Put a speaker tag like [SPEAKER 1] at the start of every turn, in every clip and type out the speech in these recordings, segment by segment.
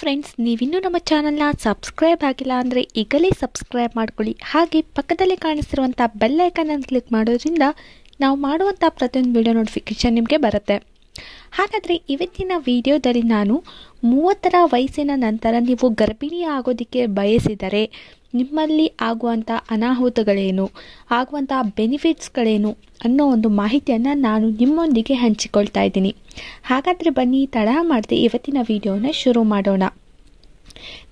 [SPEAKER 1] Friends ನೀವಿನ್ನೂ ನಮ್ಮ ಚಾನಲ್ನ ಸಬ್ಸ್ಕ್ರೈಬ್ ಆಗಿಲ್ಲ ಅಂದರೆ ಈಗಲೇ ಸಬ್ಸ್ಕ್ರೈಬ್ ಮಾಡ್ಕೊಳ್ಳಿ. ಹಾಗೆ ಪಕ್ಕದಲ್ಲಿ ಕಾಣಿಸಿರುವಂಥ ಬೆಲ್ ಐಕನನ್ನು ಕ್ಲಿಕ್ ಮಾಡೋದ್ರಿಂದ ನಾವು ಮಾಡುವಂಥ ಪ್ರತಿಯೊಂದು ವಿಡಿಯೋ ನೋಟಿಫಿಕೇಷನ್ ನಿಮಗೆ ಬರುತ್ತೆ. ಹಾಗಾದರೆ ಇವತ್ತಿನ ವಿಡಿಯೋದಲ್ಲಿ ನಾನು ಮೂವತ್ತರ ವಯಸ್ಸಿನ ನಂತರ ನೀವು ಗರ್ಭಿಣಿ ಆಗೋದಕ್ಕೆ ಬಯಸಿದರೆ ನಿಮ್ಮಲ್ಲಿ ಆಗುವಂಥ ಅನಾಹುತಗಳೇನು ಆಗುವಂಥ ಬೆನಿಫಿಟ್ಸ್ಗಳೇನು ಅನ್ನೋ ಒಂದು ಮಾಹಿತಿಯನ್ನು ನಾನು ನಿಮ್ಮೊಂದಿಗೆ ಹಂಚಿಕೊಳ್ತಾ ಇದ್ದೀನಿ. ಹಾಗಾದರೆ ಬನ್ನಿ ತಡ ಮಾಡದೆ ಇವತ್ತಿನ ವಿಡಿಯೋನ ಶುರು ಮಾಡೋಣ.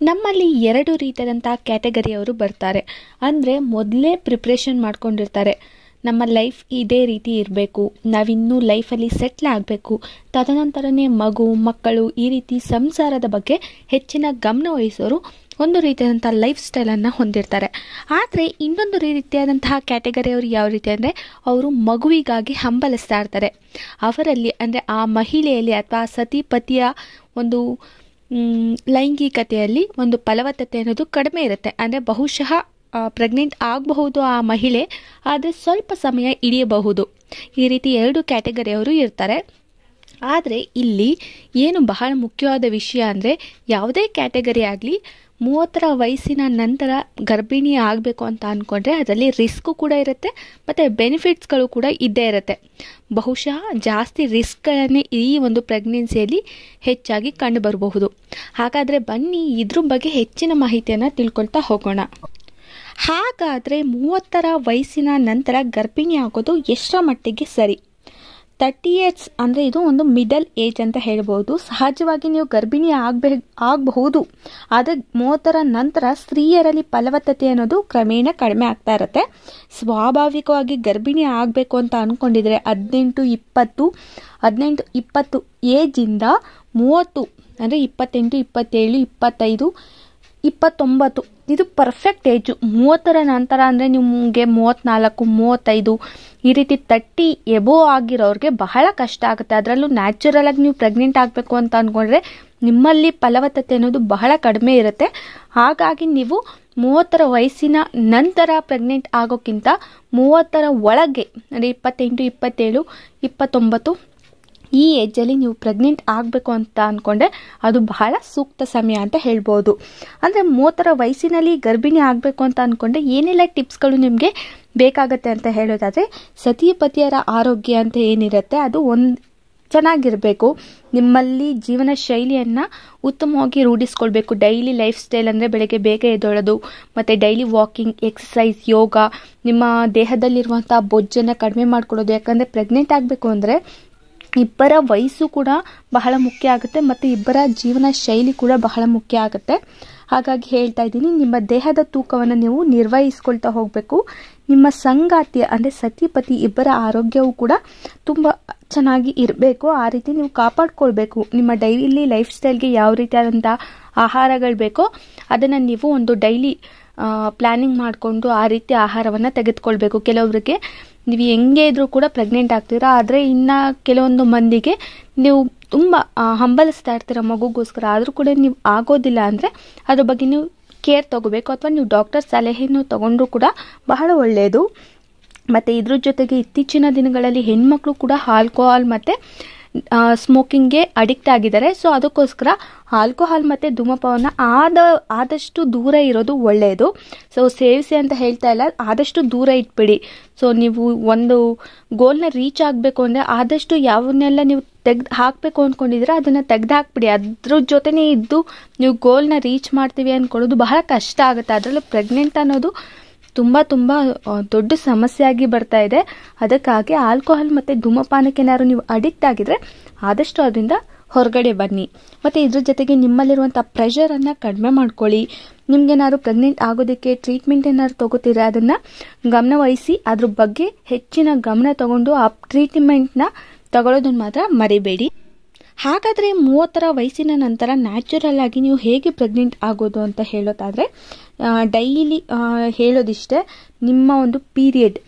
[SPEAKER 1] ನಮ್ಮಲ್ಲಿ ಎರಡು ರೀತಿಯಾದಂಥ ಕ್ಯಾಟಗರಿಯವರು ಬರ್ತಾರೆ. ಅಂದರೆ ಮೊದಲೇ ಪ್ರಿಪ್ರೇಷನ್ ಮಾಡ್ಕೊಂಡಿರ್ತಾರೆ. ನಮ್ಮ ಲೈಫ್ ಇದೇ ರೀತಿ ಇರಬೇಕು. ನಾವಿನ್ನೂ ಲೈಫಲ್ಲಿ ಸೆಟ್ಲ್ ಆಗಬೇಕು. ತದನಂತರನೇ ಮಗು, ಮಕ್ಕಳು ಈ ರೀತಿ ಸಂಸಾರದ ಬಗ್ಗೆ ಹೆಚ್ಚಿನ ಗಮನ ವಹಿಸೋರು ಒಂದು ರೀತಿಯಾದಂಥ ಲೈಫ್ ಸ್ಟೈಲನ್ನು ಹೊಂದಿರ್ತಾರೆ. ಆದರೆ ಇನ್ನೊಂದು ರೀತಿಯಾದಂತಹ ಕ್ಯಾಟಗರಿಯವರು ಯಾವ ರೀತಿ ಅಂದರೆ ಅವರು ಮಗುವಿಗಾಗಿ ಹಂಬಲಿಸ್ತಾ ಇರ್ತಾರೆ. ಅವರಲ್ಲಿ ಅಂದರೆ ಆ ಮಹಿಳೆಯಲ್ಲಿ ಅಥವಾ ಸತಿಪತಿಯ ಒಂದು ಲೈಂಗಿಕತೆಯಲ್ಲಿ ಒಂದು ಫಲವತ್ತತೆ ಅನ್ನೋದು ಕಡಿಮೆ ಇರುತ್ತೆ. ಅಂದರೆ ಬಹುಶಃ ಪ್ರೆಗ್ನೆಂಟ್ ಆಗಬಹುದು ಆ ಮಹಿಳೆ, ಆದರೆ ಸ್ವಲ್ಪ ಸಮಯ ಹಿಡಿಯಬಹುದು ಈ ರೀತಿ ಎರಡು ಕ್ಯಾಟಗರಿಯವರು ಇರ್ತಾರೆ. ಆದರೆ ಇಲ್ಲಿ ಏನು ಬಹಳ ಮುಖ್ಯವಾದ ವಿಷಯ ಅಂದರೆ ಯಾವುದೇ ಕ್ಯಾಟಗರಿ ಆಗಲಿ ಮೂವತ್ತರ ವಯಸ್ಸಿನ ನಂತರ ಗರ್ಭಿಣಿ ಆಗಬೇಕು ಅಂತ ಅಂದ್ಕೊಂಡ್ರೆ ಅದರಲ್ಲಿ ರಿಸ್ಕು ಕೂಡ ಇರುತ್ತೆ, ಮತ್ತು ಬೆನಿಫಿಟ್ಸ್ಗಳು ಕೂಡ ಇದ್ದೇ ಇರುತ್ತೆ. ಬಹುಶಃ ಜಾಸ್ತಿ ರಿಸ್ಕ್ಗಳನ್ನೇ ಈ ಒಂದು ಪ್ರೆಗ್ನೆನ್ಸಿಯಲ್ಲಿ ಹೆಚ್ಚಾಗಿ ಕಂಡುಬರಬಹುದು ಹಾಗಾದರೆ ಬನ್ನಿ ಇದ್ರ ಬಗ್ಗೆ ಹೆಚ್ಚಿನ ಮಾಹಿತಿಯನ್ನು ತಿಳ್ಕೊಳ್ತಾ ಹೋಗೋಣ. ಹಾಗಾದರೆ ಮೂವತ್ತರ ವಯಸ್ಸಿನ ನಂತರ ಗರ್ಭಿಣಿ ಆಗೋದು ಎಷ್ಟರ ಮಟ್ಟಿಗೆ ಸರಿ? ತರ್ಟಿ ಏಟ್ಸ್ ಅಂದರೆ ಇದು ಒಂದು ಮಿಡಲ್ ಏಜ್ ಅಂತ ಹೇಳ್ಬೋದು. ಸಹಜವಾಗಿ ನೀವು ಗರ್ಭಿಣಿ ಆಗಬೇ, ಆಗಬಹುದು. ಆದರೆ ಮೂವತ್ತರ ನಂತರ ಸ್ತ್ರೀಯರಲ್ಲಿ ಫಲವತ್ತತೆ ಅನ್ನೋದು ಕ್ರಮೇಣ ಕಡಿಮೆ ಆಗ್ತಾ ಇರುತ್ತೆ. ಸ್ವಾಭಾವಿಕವಾಗಿ ಗರ್ಭಿಣಿ ಆಗಬೇಕು ಅಂತ ಅಂದ್ಕೊಂಡಿದ್ರೆ ಹದಿನೆಂಟು ಇಪ್ಪತ್ತು ಹದಿನೆಂಟು ಇಪ್ಪತ್ತು ಏಜಿಂದ ಮೂವತ್ತು, ಅಂದರೆ ಇಪ್ಪತ್ತೆಂಟು, ಇಪ್ಪತ್ತೇಳು, ಇಪ್ಪತ್ತೈದು ಇಪ್ಪತ್ತೊಂಬತ್ತು. ಇದು ಪರ್ಫೆಕ್ಟ್ ಏಜು ಮೂವತ್ತರ ನಂತರ ಅಂದರೆ ನಿಮಗೆ ಮೂವತ್ತ್ನಾಲ್ಕು ಮೂವತ್ತೈದು, ಈ ರೀತಿ ತಟ್ಟಿ ಎಬೋ ಆಗಿರೋರಿಗೆ ಬಹಳ ಕಷ್ಟ ಆಗುತ್ತೆ. ಅದರಲ್ಲೂ ನ್ಯಾಚುರಲ್ ಆಗಿ ನೀವು ಪ್ರೆಗ್ನೆಂಟ್ ಆಗಬೇಕು ಅಂತ ಅಂದ್ಕೊಂಡ್ರೆ ನಿಮ್ಮಲ್ಲಿ ಫಲವತ್ತತೆ ಅನ್ನೋದು ಬಹಳ ಕಡಿಮೆ ಇರುತ್ತೆ. ಹಾಗಾಗಿ ನೀವು ಮೂವತ್ತರ ವಯಸ್ಸಿನ ನಂತರ ಪ್ರೆಗ್ನೆಂಟ್ ಆಗೋಕ್ಕಿಂತ ಮೂವತ್ತರ ಒಳಗೆ, ಅಂದರೆ ಇಪ್ಪತ್ತೆಂಟು, ಇಪ್ಪತ್ತೇಳು, ಇಪ್ಪತ್ತೊಂಬತ್ತು ಈ ಏಜಲ್ಲಿ ನೀವು ಪ್ರೆಗ್ನೆಂಟ್ ಆಗಬೇಕು ಅಂತ ಅಂದ್ಕೊಂಡ್ರೆ ಅದು ಬಹಳ ಸೂಕ್ತ ಸಮಯ ಅಂತ ಹೇಳ್ಬೋದು. ಅಂದರೆ ಮೂವತ್ತರ ವಯಸ್ಸಿನಲ್ಲಿ ಗರ್ಭಿಣಿ ಆಗಬೇಕು ಅಂತ ಅಂದ್ಕೊಂಡ್ರೆ ಏನೆಲ್ಲ ಟಿಪ್ಸ್ಗಳು ನಿಮಗೆ ಬೇಕಾಗತ್ತೆ ಅಂತ ಹೇಳೋದಾದರೆ, ಸತಿಪತಿಯರ ಆರೋಗ್ಯ ಅಂತ ಏನಿರುತ್ತೆ ಅದು ಒಂದು ಚೆನ್ನಾಗಿರಬೇಕು. ನಿಮ್ಮಲ್ಲಿ ಜೀವನ ಶೈಲಿಯನ್ನು ಉತ್ತಮವಾಗಿ ರೂಢಿಸ್ಕೊಳ್ಬೇಕು. ಡೈಲಿ ಲೈಫ್ ಸ್ಟೈಲ್ ಅಂದರೆ ಬೆಳಗ್ಗೆ ಬೇಗ ಎದ್ದೊಳೋದು, ಮತ್ತು ಡೈಲಿ ವಾಕಿಂಗ್ ಎಕ್ಸಸೈಸ್ ಯೋಗ, ನಿಮ್ಮ ದೇಹದಲ್ಲಿರುವಂಥ ಬೊಜ್ಜನ್ನು ಕಡಿಮೆ ಮಾಡ್ಕೊಳ್ಳೋದು. ಯಾಕಂದರೆ ಪ್ರೆಗ್ನೆಂಟ್ ಆಗಬೇಕು ಅಂದರೆ ಇಬ್ಬರ ವಯಸ್ಸು ಕೂಡ ಬಹಳ ಮುಖ್ಯ ಆಗುತ್ತೆ ಮತ್ತು ಇಬ್ಬರ ಜೀವನ ಶೈಲಿ ಕೂಡ ಬಹಳ ಮುಖ್ಯ ಆಗುತ್ತೆ. ಹಾಗಾಗಿ ಹೇಳ್ತಾ ಇದ್ದೀನಿ, ನಿಮ್ಮ ದೇಹದ ತೂಕವನ್ನು ನೀವು ನಿರ್ವಹಿಸ್ಕೊಳ್ತಾ ಹೋಗಬೇಕು. ನಿಮ್ಮ ಸಂಗಾತಿ ಅಂದರೆ ಸತಿಪತಿ ಇಬ್ಬರ ಆರೋಗ್ಯವು ಕೂಡ ತುಂಬ ಚೆನ್ನಾಗಿ ಇರಬೇಕು. ಆ ರೀತಿ ನೀವು ಕಾಪಾಡ್ಕೊಳ್ಬೇಕು. ನಿಮ್ಮ ಡೈಲಿ ಲೈಫ್ ಸ್ಟೈಲ್ಗೆ ಯಾವ ರೀತಿಯಾದಂಥ ಆಹಾರಗಳು ಬೇಕೋ ಅದನ್ನು ನೀವು ಒಂದು ಡೈಲಿ ಪ್ಲ್ಯಾನಿಂಗ್ ಮಾಡಿಕೊಂಡು ಆ ರೀತಿ ಆಹಾರವನ್ನು ತೆಗೆದುಕೊಳ್ಬೇಕು. ಕೆಲವರಿಗೆ ನೀವು ಹೆಂಗೆ ಇದ್ರೂ ಕೂಡ ಪ್ರೆಗ್ನೆಂಟ್ ಆಗ್ತೀರಾ. ಆದರೆ ಇನ್ನು ಕೆಲವೊಂದು ಮಂದಿಗೆ ನೀವು ತುಂಬ ಹಂಬಲಿಸ್ತಾ ಇರ್ತೀರ ಮಗುಗೋಸ್ಕರ. ಆದರೂ ಕೂಡ ನೀವು ಆಗೋದಿಲ್ಲ ಅಂದರೆ ಅದ್ರ ಬಗ್ಗೆ ನೀವು ಕೇರ್ ತಗೋಬೇಕು. ಅಥವಾ ನೀವು ಡಾಕ್ಟರ್ ಸಲಹೆಯನ್ನು ತಗೊಂಡ್ರೂ ಕೂಡ ಬಹಳ ಒಳ್ಳೆಯದು ಮತ್ತು ಇದ್ರ ಜೊತೆಗೆ ಇತ್ತೀಚಿನ ದಿನಗಳಲ್ಲಿ ಹೆಣ್ಮಕ್ಳು ಕೂಡ ಆಲ್ಕೋಹಾಲ್ ಮತ್ತು ಸ್ಮೋಕಿಂಗ್ಗೆ ಅಡಿಕ್ಟ್ ಆಗಿದ್ದಾರೆ. ಸೊ ಅದಕ್ಕೋಸ್ಕರ ಆಲ್ಕೋಹಾಲ್ ಮತ್ತು ಧೂಮಪಾನ ಆದ, ಆದಷ್ಟು ದೂರ ಇರೋದು ಒಳ್ಳೆಯದು ಸೊ ಸೇವಿಸಿ ಅಂತ ಹೇಳ್ತಾ ಇಲ್ಲ. ಆದಷ್ಟು ದೂರ ಇಟ್ಬಿಡಿ. ಸೊ ನೀವು ಒಂದು ಗೋಲ್ನ ರೀಚ್ ಆಗಬೇಕು ಅಂದರೆ ಆದಷ್ಟು ಯಾವನ್ನೆಲ್ಲ ನೀವು ತೆಗ್ದು ಹಾಕಬೇಕು ಅಂದ್ಕೊಂಡಿದ್ರೆ ಅದನ್ನು ತೆಗ್ದು ಹಾಕ್ಬಿಡಿ. ಅದ್ರ ಜೊತೆನೇ ಇದ್ದು ನೀವು ಗೋಲ್ನ ರೀಚ್ ಮಾಡ್ತೀವಿ ಅಂದ್ಕೊಳ್ಳೋದು ಬಹಳ ಕಷ್ಟ ಆಗುತ್ತೆ. ಅದರಲ್ಲೂ ಪ್ರೆಗ್ನೆಂಟ್ ಅನ್ನೋದು ತುಂಬ ತುಂಬ ದೊಡ್ಡ ಸಮಸ್ಯೆಯಾಗಿ ಬರ್ತಾ ಇದೆ. ಅದಕ್ಕಾಗಿ ಆಲ್ಕೋಹಾಲ್ ಮತ್ತು ಧೂಮಪಾನಕ್ಕೆ ಏನಾದ್ರು ನೀವು ಅಡಿಕ್ಟ್ ಆಗಿದ್ರೆ ಆದಷ್ಟು ಅದರಿಂದ ಹೊರಗಡೆ ಬನ್ನಿ. ಮತ್ತು ಇದ್ರ ಜೊತೆಗೆ ನಿಮ್ಮಲ್ಲಿರುವಂಥ ಪ್ರೆಷರನ್ನು ಕಡಿಮೆ ಮಾಡ್ಕೊಳ್ಳಿ. ನಿಮ್ಗೇನಾದ್ರು ಪ್ರೆಗ್ನೆಂಟ್ ಆಗೋದಕ್ಕೆ ಟ್ರೀಟ್ಮೆಂಟ್ ಏನಾದ್ರು ತೊಗೋತೀರ ಅದನ್ನು ಗಮನವಹಿಸಿ. ಅದ್ರ ಬಗ್ಗೆ ಹೆಚ್ಚಿನ ಗಮನ ತಗೊಂಡು ಆ ಟ್ರೀಟ್ಮೆಂಟ್ನ ತಗೊಳ್ಳೋದನ್ನು ಮಾತ್ರ ಮರಿಬೇಡಿ. ಹಾಗಾದರೆ ಮೂವತ್ತರ ವಯಸ್ಸಿನ ನಂತರ ನ್ಯಾಚುರಲ್ ಆಗಿ ನೀವು ಹೇಗೆ ಪ್ರೆಗ್ನೆಂಟ್ ಆಗೋದು ಅಂತ ಹೇಳೋದಾದರೆ ಡೈಲಿ ಹೇಳೋದಿಷ್ಟೇ, ನಿಮ್ಮ ಒಂದು ಪೀರಿಯಡ್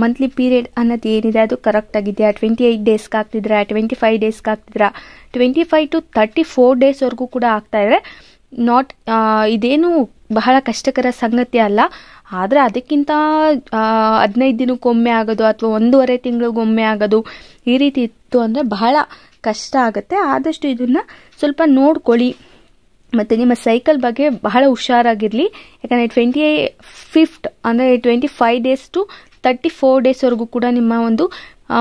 [SPEAKER 1] ಮಂತ್ಲಿ ಪೀರಿಯಡ್ ಅನ್ನೋದು ಏನಿದೆ, ಅದು ಕರೆಕ್ಟ್ ಆಗಿದೆಯಾ? ಟ್ವೆಂಟಿ ಏಯ್ಟ್ ಡೇಸ್ಗೆ ಆಗ್ತಿದ್ರಾ? ಟ್ವೆಂಟಿ ಫೈವ್ ಡೇಸ್ಗೆ ಆಗ್ತಿದ್ರಾ? Twenty five to thirty four ಡೇಸ್ವರೆಗೂ ಕೂಡ ಆಗ್ತಾ ಇದೆ. ನಾಟ್ ಇದೇನು ಬಹಳ ಕಷ್ಟಕರ ಸಂಗತಿ ಅಲ್ಲ. ಆದರೆ ಅದಕ್ಕಿಂತ ಹದಿನೈದು ದಿನಕ್ಕೊಮ್ಮೆ ಆಗೋದು ಅಥವಾ ಒಂದೂವರೆ ತಿಂಗಳಿಗೊಮ್ಮೆ ಆಗೋದು ಈ ರೀತಿ ಇತ್ತು ಅಂದರೆ ಬಹಳ ಕಷ್ಟ ಆಗುತ್ತೆ. ಆದಷ್ಟು ಇದನ್ನು ಸ್ವಲ್ಪ ನೋಡ್ಕೊಳ್ಳಿ. ಮತ್ತು ನಿಮ್ಮ ಸೈಕಲ್ ಬಗ್ಗೆ ಬಹಳ ಹುಷಾರಾಗಿರಲಿ. ಯಾಕಂದರೆ ಟ್ವೆಂಟಿ ಫಿಫ್ತ್ ಅಂದರೆ twenty five days to thirty four ಡೇಸ್ವರೆಗೂ ಕೂಡ ನಿಮ್ಮ ಒಂದು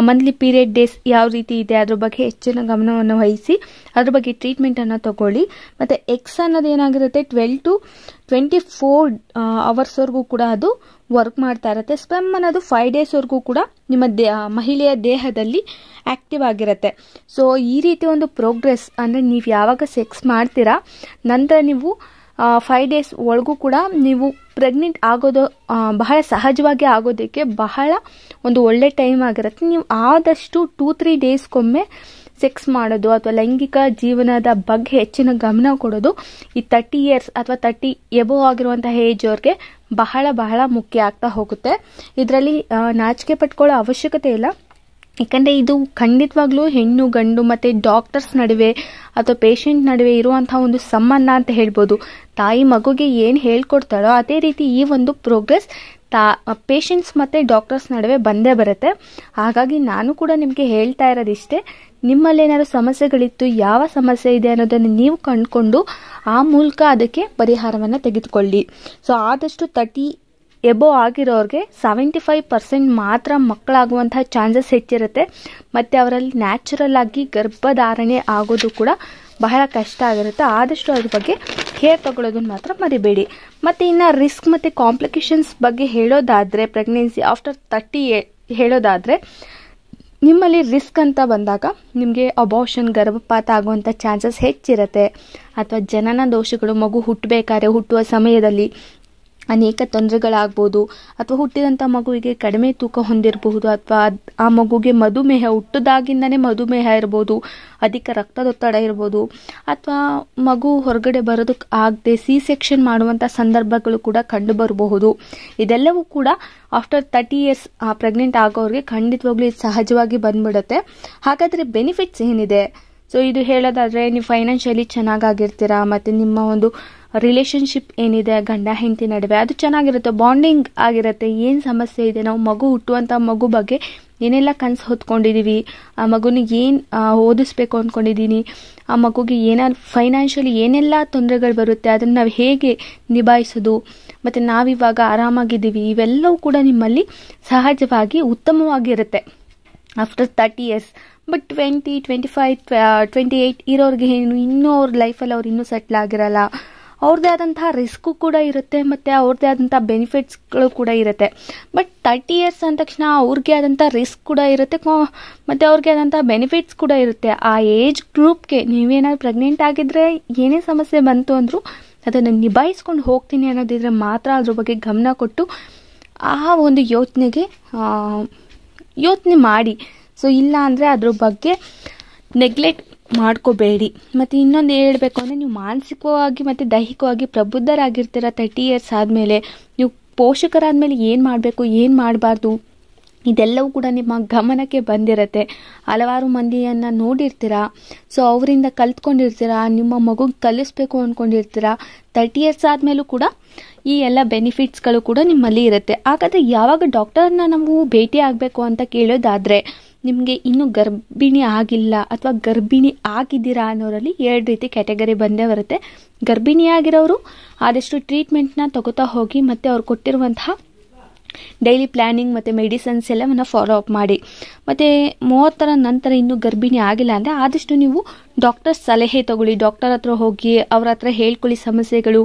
[SPEAKER 1] ಮಂತ್ಲಿ ಪೀರಿಯಡ್ ಡೇಸ್ ಯಾವ ರೀತಿ ಇದೆ, ಅದ್ರ ಬಗ್ಗೆ ಹೆಚ್ಚಿನ ಗಮನವನ್ನು ವಹಿಸಿ, ಅದ್ರ ಬಗ್ಗೆ ಟ್ರೀಟ್ಮೆಂಟನ್ನು ತಗೊಳ್ಳಿ. ಮತ್ತು ಎಕ್ಸ್ ಅನ್ನೋದು ಏನಾಗಿರುತ್ತೆ ಟ್ವೆಲ್ ಟು ಟ್ವೆಂಟಿ ಫೋರ್ ಅವರ್ಸ್ವರೆಗೂ ಕೂಡ ಅದು ವರ್ಕ್ ಮಾಡ್ತಾ ಇರುತ್ತೆ. ಸ್ಪೆಮ್ ಅನ್ನೋದು ಫೈವ್ ಡೇಸ್ವರೆಗೂ ಕೂಡ ನಿಮ್ಮ ದೇ ಮಹಿಳೆಯ ದೇಹದಲ್ಲಿ ಆ್ಯಕ್ಟಿವ್ ಆಗಿರುತ್ತೆ. ಸೊ ಈ ರೀತಿ ಒಂದು ಪ್ರೋಗ್ರೆಸ್ ಅಂದರೆ ನೀವು ಯಾವಾಗ ಸೆಕ್ಸ್ ಮಾಡ್ತೀರಾ, ನಂತರ ನೀವು ಫೈವ್ ಡೇಸ್ ಒಳಗೂ ಕೂಡ ನೀವು ಪ್ರೆಗ್ನೆಂಟ್ ಆಗೋದು ಬಹಳ ಸಹಜವಾಗಿ ಆಗೋದಕ್ಕೆ ಬಹಳ ಒಂದು ಒಳ್ಳೆ ಟೈಮ್ ಆಗಿರುತ್ತೆ. ನೀವು ಆದಷ್ಟು ಟೂ ತ್ರೀ ಡೇಸ್ಗೊಮ್ಮೆ ಸೆಕ್ಸ್ ಮಾಡೋದು ಅಥವಾ ಲೈಂಗಿಕ ಜೀವನದ ಬಗ್ಗೆ ಹೆಚ್ಚಿನ ಗಮನ ಕೊಡೋದು ಈ ತರ್ಟಿ ಇಯರ್ಸ್ ಅಥವಾ ತರ್ಟಿ ಎಬೋ ಆಗಿರುವಂತಹ ಏಜ್ ಅವ್ರಿಗೆ ಬಹಳ ಬಹಳ ಮುಖ್ಯ ಆಗ್ತಾ ಹೋಗುತ್ತೆ. ಇದರಲ್ಲಿ ನಾಚಿಕೆ ಪಟ್ಕೊಳ್ಳೋ ಅವಶ್ಯಕತೆ ಇಲ್ಲ. ಯಾಕಂದರೆ ಇದು ಖಂಡಿತವಾಗ್ಲೂ ಹೆಣ್ಣು, ಗಂಡು ಮತ್ತು ಡಾಕ್ಟರ್ಸ್ ನಡುವೆ ಅಥವಾ ಪೇಷಂಟ್ ನಡುವೆ ಇರುವಂಥ ಒಂದು ಸಂಬಂಧ ಅಂತ ಹೇಳ್ಬೋದು. ತಾಯಿ ಮಗುಗೆ ಏನು ಹೇಳ್ಕೊಡ್ತಾಳೋ ಅದೇ ರೀತಿ ಈ ಒಂದು ಪ್ರೋಗ್ರೆಸ್ ತಾ ಪೇಷಂಟ್ಸ್ ಮತ್ತು ಡಾಕ್ಟರ್ಸ್ ನಡುವೆ ಬಂದೇ ಬರುತ್ತೆ. ಹಾಗಾಗಿ ನಾನು ಕೂಡ ನಿಮಗೆ ಹೇಳ್ತಾ ಇರೋದಿಷ್ಟೇ, ನಿಮ್ಮಲ್ಲಿ ಏನಾದರೂ ಸಮಸ್ಯೆಗಳಿತ್ತು, ಯಾವ ಸಮಸ್ಯೆ ಇದೆ ಅನ್ನೋದನ್ನು ನೀವು ಕಂಡುಕೊಂಡು ಆ ಮೂಲಕ ಅದಕ್ಕೆ ಪರಿಹಾರವನ್ನು ತೆಗೆದುಕೊಳ್ಳಿ. ಸೊ ಆದಷ್ಟು ತರ್ಟಿ ಎಬೋ ಆಗಿರೋರಿಗೆ ಸೆವೆಂಟಿ ಫೈವ್ ಪರ್ಸೆಂಟ್ ಮಾತ್ರ ಮಕ್ಕಳಾಗುವಂತಹ ಚಾನ್ಸಸ್ ಹೆಚ್ಚಿರುತ್ತೆ. ಮತ್ತು ಅವರಲ್ಲಿ ನ್ಯಾಚುರಲ್ ಆಗಿ ಗರ್ಭಧಾರಣೆ ಆಗೋದು ಕೂಡ ಬಹಳ ಕಷ್ಟ ಆಗಿರುತ್ತೆ. ಆದಷ್ಟು ಅದ್ರ ಬಗ್ಗೆ ಕೇರ್ ತಗೊಳ್ಳೋದನ್ನ ಮಾತ್ರ ಮರಿಬೇಡಿ. ಮತ್ತು ಇನ್ನು ರಿಸ್ಕ್ ಮತ್ತು ಕಾಂಪ್ಲಿಕೇಶನ್ಸ್ ಬಗ್ಗೆ ಹೇಳೋದಾದರೆ ಪ್ರೆಗ್ನೆನ್ಸಿ ಆಫ್ಟರ್ ತರ್ಟಿ ಹೇಳೋದಾದರೆ, ನಿಮ್ಮಲ್ಲಿ ರಿಸ್ಕ್ ಅಂತ ಬಂದಾಗ ನಿಮಗೆ ಅಬಾಷನ್ ಗರ್ಭಪಾತ ಆಗುವಂಥ ಚಾನ್ಸಸ್ ಹೆಚ್ಚಿರುತ್ತೆ. ಅಥವಾ ಜನನ ದೋಷಗಳು ಮಗು ಹುಟ್ಟಬೇಕಾದ್ರೆ ಹುಟ್ಟುವ ಸಮಯದಲ್ಲಿ ಅನೇಕ ತೊಂದರೆಗಳಾಗ್ಬೋದು ಅಥವಾ ಹುಟ್ಟಿದಂಥ ಮಗುವಿಗೆ ಕಡಿಮೆ ತೂಕ ಹೊಂದಿರಬಹುದು ಅಥವಾ ಆ ಮಗುಗೆ ಮಧುಮೇಹ ಹುಟ್ಟದಾಗಿಂದನೇ ಮಧುಮೇಹ ಇರ್ಬೋದು, ಅಧಿಕ ರಕ್ತದೊತ್ತಡ ಇರ್ಬೋದು, ಅಥವಾ ಮಗು ಹೊರಗಡೆ ಬರೋದಕ್ಕೆ ಆಗದೆ ಸಿ ಸೆಕ್ಷನ್ ಮಾಡುವಂಥ ಸಂದರ್ಭಗಳು ಕೂಡ ಕಂಡು ಬರಬಹುದು ಇದೆಲ್ಲವೂ ಕೂಡ ಆಫ್ಟರ್ ತರ್ಟಿ ಇಯರ್ಸ್ ಆ ಪ್ರೆಗ್ನೆಂಟ್ ಆಗೋರಿಗೆ ಖಂಡಿತವಾಗ್ಲೂ ಇದು ಸಹಜವಾಗಿ ಬಂದ್ಬಿಡುತ್ತೆ. ಹಾಗಾದರೆ ಬೆನಿಫಿಟ್ಸ್ ಏನಿದೆ? ಸೊ ಇದು ಹೇಳೋದಾದರೆ, ನೀವು ಫೈನಾನ್ಷಿಯಲಿ ಚೆನ್ನಾಗಾಗಿರ್ತೀರಾ, ಮತ್ತು ನಿಮ್ಮ ಒಂದು ರಿಲೇಷನ್ಶಿಪ್ ಏನಿದೆ, ಗಂಡ, ಹೆಂಡತಿ ನಡುವೆ, ಅದು ಚೆನ್ನಾಗಿರುತ್ತೆ, ಬಾಂಡಿಂಗ್ ಆಗಿರುತ್ತೆ, ಏನು ಸಮಸ್ಯೆ ಇದೆ, ನಾವು ಮಗು ಹುಟ್ಟುವಂಥ ಮಗು ಬಗ್ಗೆ ಏನೆಲ್ಲ ಕನಸು ಹೊತ್ಕೊಂಡಿದ್ದೀವಿ ಆ ಮಗುನಿಗೆ ಏನು ಓದಿಸ್ಬೇಕು ಅಂದ್ಕೊಂಡಿದ್ದೀನಿ ಆ ಮಗುಗೆ ಏನಾದ್ರು ಫೈನಾನ್ಷಿಯಲಿ ಏನೆಲ್ಲ ತೊಂದರೆಗಳು ಬರುತ್ತೆ, ಅದನ್ನು ನಾವು ಹೇಗೆ ನಿಭಾಯಿಸೋದು, ಮತ್ತು ನಾವಿವಾಗ ಆರಾಮಾಗಿದ್ದೀವಿ, ಇವೆಲ್ಲವೂ ಕೂಡ ನಿಮ್ಮಲ್ಲಿ ಸಹಜವಾಗಿ ಉತ್ತಮವಾಗಿರುತ್ತೆ. After thirty years but twenty twenty five twenty eight ಇರೋರಿಗೆ ಏನು ಇನ್ನೂ ಅವ್ರ ಲೈಫಲ್ಲಿ ಅವ್ರು ಇನ್ನೂ ಸೆಟ್ಲ್ ಆಗಿರಲ್ಲ ಅವ್ರದ್ದೇ ಆದಂತಹ ರಿಸ್ಕು ಕೂಡ ಇರುತ್ತೆ, ಮತ್ತು ಅವ್ರದ್ದೇ ಆದಂಥ ಬೆನಿಫಿಟ್ಸ್ಗಳು ಕೂಡ ಇರುತ್ತೆ. ಬಟ್ ತರ್ಟಿ ಇಯರ್ಸ್ ಅಂದ ತಕ್ಷಣ ಅವ್ರಿಗೆ ಆದಂಥ ರಿಸ್ಕ್ ಕೂಡ ಇರುತ್ತೆ ಮತ್ತು ಅವ್ರಿಗೆ ಆದಂಥ ಬೆನಿಫಿಟ್ಸ್ ಕೂಡ ಇರುತ್ತೆ. ಆ ಏಜ್ ಗ್ರೂಪ್ಗೆ ನೀವೇನಾದ್ರು ಪ್ರೆಗ್ನೆಂಟ್ ಆಗಿದ್ದರೆ ಏನೇ ಸಮಸ್ಯೆ ಬಂತು ಅಂದರೂ ಅದನ್ನು ನಿಭಾಯಿಸ್ಕೊಂಡು ಹೋಗ್ತೀನಿ ಅನ್ನೋದಿದ್ರೆ ಮಾತ್ರ ಅದ್ರ ಬಗ್ಗೆ ಗಮನ ಕೊಟ್ಟು ಆ ಒಂದು ಯೋಚನೆಗೆ ಯೋಚನೆ ಮಾಡಿ. ಸೊ ಇಲ್ಲ ಅಂದರೆ ಅದ್ರ ಬಗ್ಗೆ ನೆಗ್ಲೆಕ್ಟ್ ಮಾಡ್ಕೋಬೇಡಿ. ಮತ್ತು ಇನ್ನೊಂದು ಹೇಳಬೇಕು ಅಂದರೆ ನೀವು ಮಾನಸಿಕವಾಗಿ ಮತ್ತು ದೈಹಿಕವಾಗಿ ಪ್ರಬುದ್ಧರಾಗಿರ್ತೀರ ತರ್ಟಿ ಇಯರ್ಸ್ ಆದಮೇಲೆ. ನೀವು ಪೋಷಕರಾದಮೇಲೆ ಏನು ಮಾಡಬೇಕು, ಏನು ಮಾಡಬಾರ್ದು? ಇದೆಲ್ಲವೂ ಕೂಡ ನಿಮ್ಮ ಗಮನಕ್ಕೆ ಬಂದಿರತ್ತೆ. ಹಲವಾರು ಮಂದಿಯನ್ನು ನೋಡಿರ್ತೀರ. ಸೊ ಅವರಿಂದ ಕಲ್ತ್ಕೊಂಡಿರ್ತೀರ, ನಿಮ್ಮ ಮಗುಗೆ ಕಲಿಸ್ಬೇಕು ಅಂದ್ಕೊಂಡಿರ್ತೀರ ತರ್ಟಿ ಇಯರ್ಸ್ ಆದಮೇಲೂ ಕೂಡ ಈ ಎಲ್ಲ ಬೆನಿಫಿಟ್ಸ್ಗಳು ಕೂಡ ನಿಮ್ಮಲ್ಲಿ ಇರುತ್ತೆ. ಹಾಗಾದರೆ ಯಾವಾಗ ಡಾಕ್ಟರ್ನ ನಾವು ಭೇಟಿ ಆಗಬೇಕು ಅಂತ ಕೇಳೋದಾದರೆ ನಿಮಗೆ ಇನ್ನೂ ಗರ್ಭಿಣಿ ಆಗಿಲ್ಲ ಅಥವಾ ಗರ್ಭಿಣಿ ಆಗಿದ್ದೀರಾ ಅನ್ನೋರಲ್ಲಿ ಎರಡು ರೀತಿ ಕ್ಯಾಟಗರಿ ಬಂದೇ ಬರುತ್ತೆ. ಗರ್ಭಿಣಿಯಾಗಿರೋರು ಆದಷ್ಟು ಟ್ರೀಟ್ಮೆಂಟ್ನ ತಗೋತಾ ಹೋಗಿ ಮತ್ತು ಅವ್ರು ಕೊಟ್ಟಿರುವಂತಹ ಡೈಲಿ ಪ್ಲ್ಯಾನಿಂಗ್ ಮತ್ತು ಮೆಡಿಸನ್ಸ್ ಎಲ್ಲವನ್ನು ಫಾಲೋ ಅಪ್ ಮಾಡಿ. ಮತ್ತು ಮೂವತ್ತರ ನಂತರ ಇನ್ನೂ ಗರ್ಭಿಣಿ ಆಗಿಲ್ಲ ಅಂದರೆ ಆದಷ್ಟು ನೀವು ಡಾಕ್ಟರ್ ಸಲಹೆ ತಗೊಳ್ಳಿ ಡಾಕ್ಟರ್ ಹತ್ರ ಹೋಗಿ ಅವ್ರ ಹತ್ರ ಹೇಳ್ಕೊಳ್ಳಿ ಸಮಸ್ಯೆಗಳು,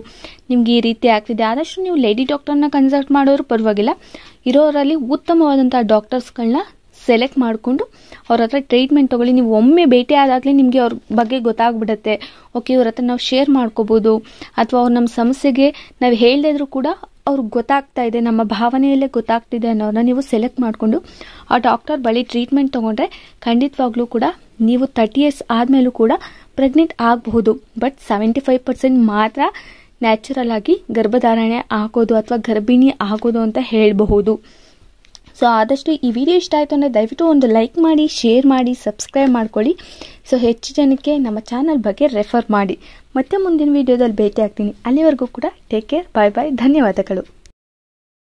[SPEAKER 1] ನಿಮ್ಗೆ ಈ ರೀತಿ ಆಗ್ತಿದೆ. ಆದಷ್ಟು ನೀವು ಲೇಡಿ ಡಾಕ್ಟರ್ನ ಕನ್ಸಲ್ಟ್ ಮಾಡೋರು ಪರವಾಗಿಲ್ಲ. ಇರೋರಲ್ಲಿ ಉತ್ತಮವಾದಂಥ ಡಾಕ್ಟರ್ಸ್ಗಳನ್ನ ಸೆಲೆಕ್ಟ್ ಮಾಡಿಕೊಂಡು ಅವ್ರ ಹತ್ರ ಟ್ರೀಟ್ಮೆಂಟ್ ತೊಗೊಳ್ಳಿ. ನೀವು ಒಮ್ಮೆ ಭೇಟಿ ಆದಾಗಲೇ ನಿಮಗೆ ಅವ್ರ ಬಗ್ಗೆ ಗೊತ್ತಾಗ್ಬಿಡುತ್ತೆ. ಓಕೆ, ಇವ್ರ ಹತ್ರ ನಾವು ಶೇರ್ ಮಾಡ್ಕೋಬೋದು. ಅಥವಾ ಅವ್ರು ನಮ್ಮ ಸಮಸ್ಯೆಗೆ ನಾವು ಹೇಳದಿದ್ರು ಕೂಡ ಅವ್ರಿಗೆ ಗೊತ್ತಾಗ್ತಾ ಇದೆ, ನಮ್ಮ ಭಾವನೆಯಲ್ಲೇ ಗೊತ್ತಾಗ್ತಿದೆ ಅನ್ನೋರನ್ನ ನೀವು ಸೆಲೆಕ್ಟ್ ಮಾಡಿಕೊಂಡು ಆ ಡಾಕ್ಟರ್ ಬಳಿ ಟ್ರೀಟ್ಮೆಂಟ್ ತೊಗೊಂಡ್ರೆ ಖಂಡಿತವಾಗ್ಲೂ ಕೂಡ ನೀವು ತರ್ಟಿ ಇಯರ್ಸ್ ಆದಮೇಲೂ ಕೂಡ ಪ್ರೆಗ್ನೆಂಟ್ ಆಗಬಹುದು. ಬಟ್ ಸೆವೆಂಟಿ ಫೈವ್ ಪರ್ಸೆಂಟ್ ಮಾತ್ರ ನ್ಯಾಚುರಲ್ ಆಗಿ ಗರ್ಭಧಾರಣೆ ಆಗೋದು ಅಥವಾ ಗರ್ಭಿಣಿ ಆಗೋದು ಅಂತ ಹೇಳಬಹುದು. ಸೊ ಆದಷ್ಟು ಈ ವಿಡಿಯೋ ಇಷ್ಟ ಆಯಿತು ಅಂದರೆ ದಯವಿಟ್ಟು ಒಂದು ಲೈಕ್ ಮಾಡಿ ಶೇರ್ ಮಾಡಿ ಸಬ್ಸ್ಕ್ರೈಬ್ ಮಾಡ್ಕೊಳ್ಳಿ. ಸೊ ಹೆಚ್ಚು ಜನಕ್ಕೆ ನಮ್ಮ ಚಾನಲ್ ಬಗ್ಗೆ ರೆಫರ್ ಮಾಡಿ. ಮತ್ತೆ ಮುಂದಿನ ವಿಡಿಯೋದಲ್ಲಿ ಭೇಟಿ ಆಗ್ತೀನಿ ಅಲ್ಲಿವರೆಗೂ ಕೂಡ ಟೇಕ್ ಕೇರ್ ಬಾಯ್ ಬಾಯ್ ಧನ್ಯವಾದಗಳು.